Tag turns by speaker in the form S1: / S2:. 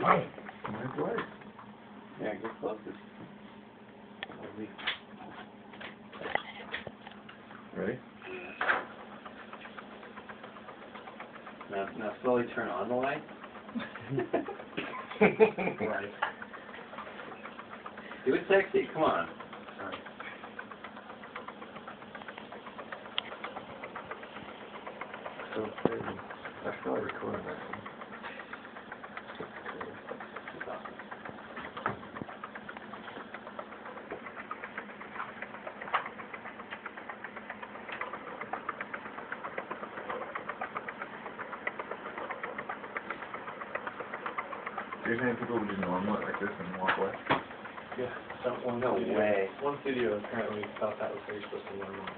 S1: Fine. My way.
S2: Yeah, get closest.
S1: Ready?
S2: Now, now slowly turn on the light.
S1: Right.
S2: Do it sexy, come on.
S1: Sorry. So crazy. I still recording Do you think people would just normal it like this and walk away?
S3: Yeah, that one
S2: No
S3: studio,
S2: way.
S3: one studio apparently thought that was how you're supposed to learn.